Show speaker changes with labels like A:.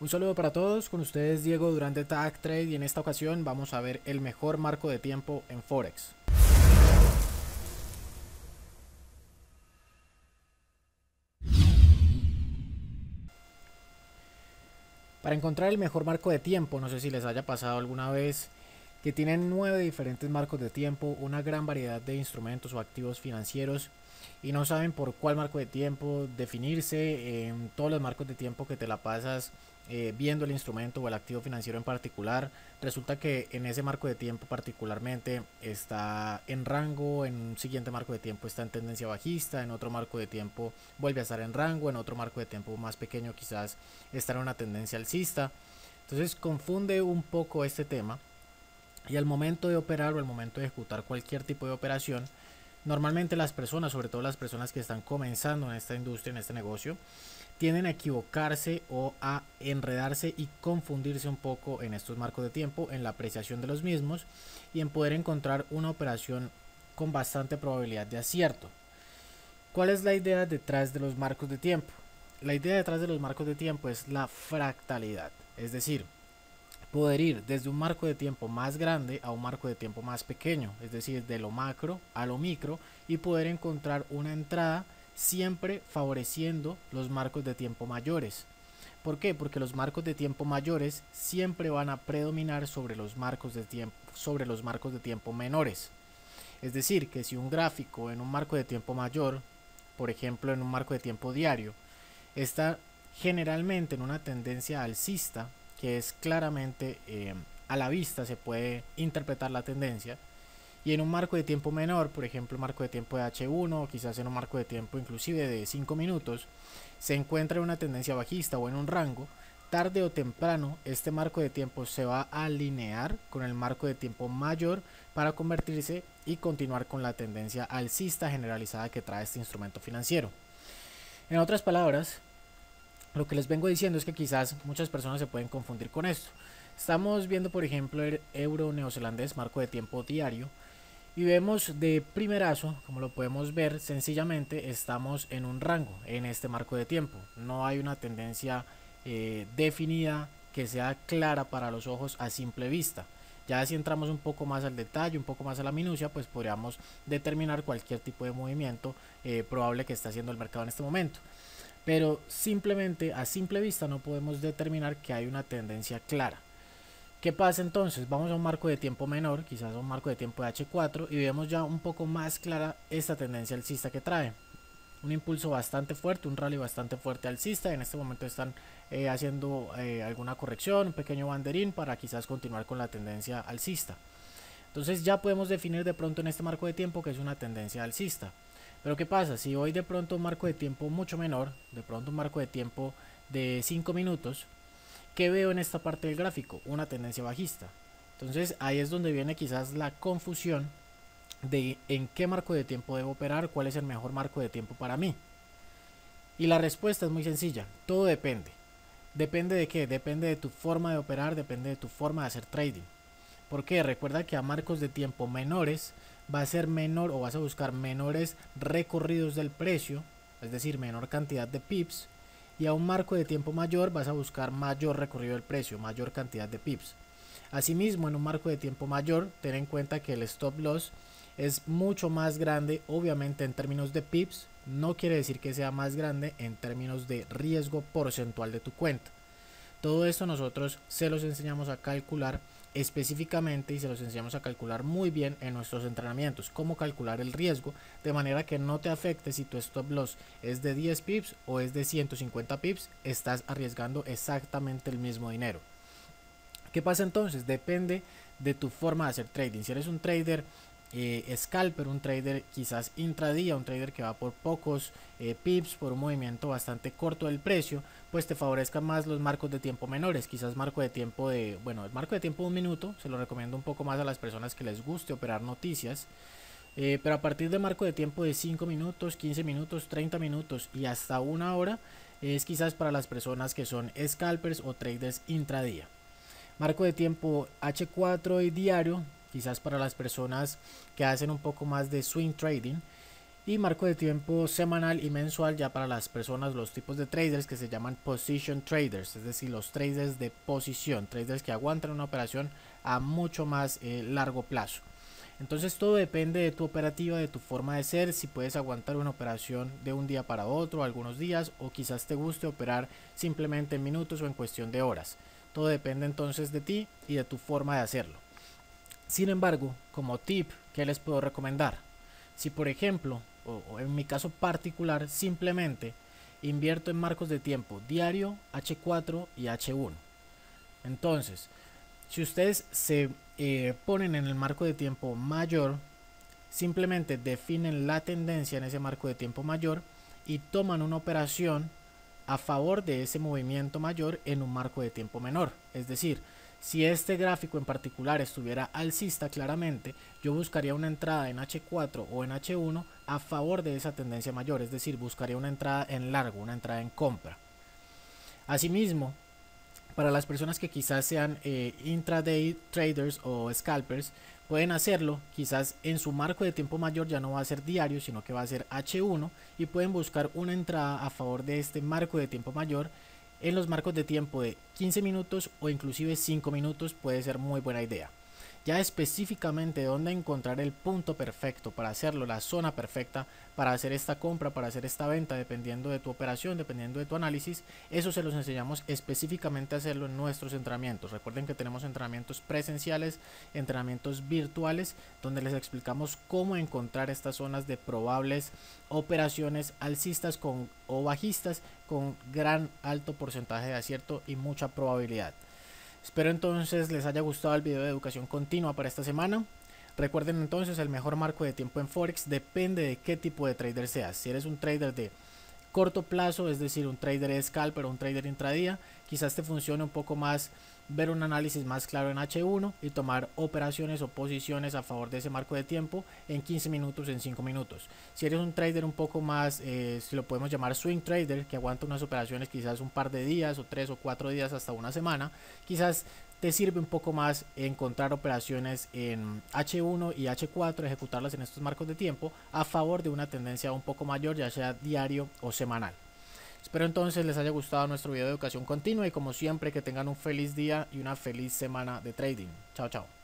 A: Un saludo para todos, con ustedes Diego Durante Tag Trade y en esta ocasión vamos a ver el mejor marco de tiempo en Forex. Para encontrar el mejor marco de tiempo, no sé si les haya pasado alguna vez, que tienen nueve diferentes marcos de tiempo, una gran variedad de instrumentos o activos financieros y no saben por cuál marco de tiempo definirse en todos los marcos de tiempo que te la pasas eh, viendo el instrumento o el activo financiero en particular, resulta que en ese marco de tiempo particularmente está en rango, en un siguiente marco de tiempo está en tendencia bajista, en otro marco de tiempo vuelve a estar en rango, en otro marco de tiempo más pequeño quizás está en una tendencia alcista. Entonces confunde un poco este tema y al momento de operar o al momento de ejecutar cualquier tipo de operación, normalmente las personas, sobre todo las personas que están comenzando en esta industria, en este negocio, tienden a equivocarse o a enredarse y confundirse un poco en estos marcos de tiempo, en la apreciación de los mismos y en poder encontrar una operación con bastante probabilidad de acierto. ¿Cuál es la idea detrás de los marcos de tiempo? La idea detrás de los marcos de tiempo es la fractalidad, es decir, poder ir desde un marco de tiempo más grande a un marco de tiempo más pequeño, es decir, de lo macro a lo micro y poder encontrar una entrada siempre favoreciendo los marcos de tiempo mayores. ¿Por qué? Porque los marcos de tiempo mayores siempre van a predominar sobre los marcos de tiempo, sobre los marcos de tiempo menores. Es decir, que si un gráfico en un marco de tiempo mayor, por ejemplo en un marco de tiempo diario, está generalmente en una tendencia alcista, que es claramente eh, a la vista se puede interpretar la tendencia, y en un marco de tiempo menor, por ejemplo marco de tiempo de H1 o quizás en un marco de tiempo inclusive de 5 minutos, se encuentra en una tendencia bajista o en un rango, tarde o temprano este marco de tiempo se va a alinear con el marco de tiempo mayor para convertirse y continuar con la tendencia alcista generalizada que trae este instrumento financiero. En otras palabras, lo que les vengo diciendo es que quizás muchas personas se pueden confundir con esto. Estamos viendo por ejemplo el euro neozelandés marco de tiempo diario y vemos de primerazo, como lo podemos ver, sencillamente estamos en un rango en este marco de tiempo. No hay una tendencia eh, definida que sea clara para los ojos a simple vista. Ya si entramos un poco más al detalle, un poco más a la minucia, pues podríamos determinar cualquier tipo de movimiento eh, probable que está haciendo el mercado en este momento. Pero simplemente a simple vista no podemos determinar que hay una tendencia clara. ¿Qué pasa entonces? Vamos a un marco de tiempo menor, quizás a un marco de tiempo de H4 y vemos ya un poco más clara esta tendencia alcista que trae. Un impulso bastante fuerte, un rally bastante fuerte alcista. En este momento están eh, haciendo eh, alguna corrección, un pequeño banderín para quizás continuar con la tendencia alcista. Entonces ya podemos definir de pronto en este marco de tiempo que es una tendencia alcista. Pero ¿qué pasa? Si hoy de pronto un marco de tiempo mucho menor, de pronto un marco de tiempo de 5 minutos, ¿Qué veo en esta parte del gráfico? Una tendencia bajista. Entonces ahí es donde viene quizás la confusión de en qué marco de tiempo debo operar, cuál es el mejor marco de tiempo para mí. Y la respuesta es muy sencilla, todo depende. ¿Depende de qué? Depende de tu forma de operar, depende de tu forma de hacer trading. Porque recuerda que a marcos de tiempo menores va a ser menor o vas a buscar menores recorridos del precio, es decir, menor cantidad de pips y a un marco de tiempo mayor vas a buscar mayor recorrido del precio, mayor cantidad de pips. Asimismo, en un marco de tiempo mayor, ten en cuenta que el stop loss es mucho más grande, obviamente en términos de pips, no quiere decir que sea más grande en términos de riesgo porcentual de tu cuenta. Todo esto nosotros se los enseñamos a calcular específicamente y se los enseñamos a calcular muy bien en nuestros entrenamientos, cómo calcular el riesgo de manera que no te afecte si tu stop loss es de 10 pips o es de 150 pips, estás arriesgando exactamente el mismo dinero. ¿Qué pasa entonces? Depende de tu forma de hacer trading. Si eres un trader eh, scalper, un trader quizás intradía, un trader que va por pocos eh, pips, por un movimiento bastante corto del precio, pues te favorezcan más los marcos de tiempo menores, quizás marco de tiempo de, bueno, el marco de tiempo de un minuto, se lo recomiendo un poco más a las personas que les guste operar noticias, eh, pero a partir de marco de tiempo de 5 minutos, 15 minutos, 30 minutos y hasta una hora, es quizás para las personas que son scalpers o traders intradía. Marco de tiempo H4 y diario, quizás para las personas que hacen un poco más de swing trading. y marco de tiempo semanal y mensual ya para las personas, los tipos de traders que se llaman position traders, es decir, los traders de posición, traders que aguantan una operación a mucho más eh, largo plazo. Entonces todo depende de tu operativa, de tu forma de ser, si puedes aguantar una operación de un día para otro, algunos días, o quizás te guste operar simplemente en minutos o en cuestión de horas. Todo depende entonces de ti y de tu forma de hacerlo. Sin embargo, como tip, ¿qué les puedo recomendar? Si por ejemplo, o, en mi caso particular, simplemente invierto en marcos de tiempo diario, H4 y H1. Entonces, si ustedes se eh, ponen en el marco de tiempo mayor, simplemente definen la tendencia en ese marco de tiempo mayor y toman una operación a favor de ese movimiento mayor en un marco de tiempo menor. Es decir, si este gráfico en particular estuviera alcista claramente, yo buscaría una entrada en H4 o en H1 a favor de esa tendencia mayor, es decir, buscaría una entrada en largo, una entrada en compra. Asimismo, para las personas que quizás sean eh, intraday traders o scalpers, pueden hacerlo, quizás en su marco de tiempo mayor ya no va a ser diario, sino que va a ser H1 y pueden buscar una entrada a favor de este marco de tiempo mayor en los marcos de tiempo de 15 minutos o inclusive 5 minutos puede ser muy buena idea ya específicamente dónde encontrar el punto perfecto para hacerlo, la zona perfecta para hacer esta compra, para hacer esta venta, dependiendo de tu operación, dependiendo de tu análisis, eso se los enseñamos específicamente a hacerlo en nuestros entrenamientos. Recuerden que tenemos entrenamientos presenciales, entrenamientos virtuales, donde les explicamos cómo encontrar estas zonas de probables operaciones alcistas con, o bajistas con gran alto porcentaje de acierto y mucha probabilidad. Espero entonces les haya gustado el video de educación continua para esta semana. Recuerden entonces el mejor marco de tiempo en Forex depende de qué tipo de trader seas. Si eres un trader de corto plazo, es decir, un trader scalper o un trader intradía, quizás te funcione un poco más ver un análisis más claro en H1 y tomar operaciones o posiciones a favor de ese marco de tiempo en 15 minutos, en 5 minutos. Si eres un trader un poco más, eh, si lo podemos llamar swing trader, que aguanta unas operaciones quizás un par de días o 3 o 4 días hasta una semana, quizás te sirve un poco más encontrar operaciones en H1 y H4, ejecutarlas en estos marcos de tiempo a favor de una tendencia un poco mayor, ya sea diario o semanal. Espero entonces les haya gustado nuestro video de educación continua y como siempre que tengan un feliz día y una feliz semana de trading. Chao, chao.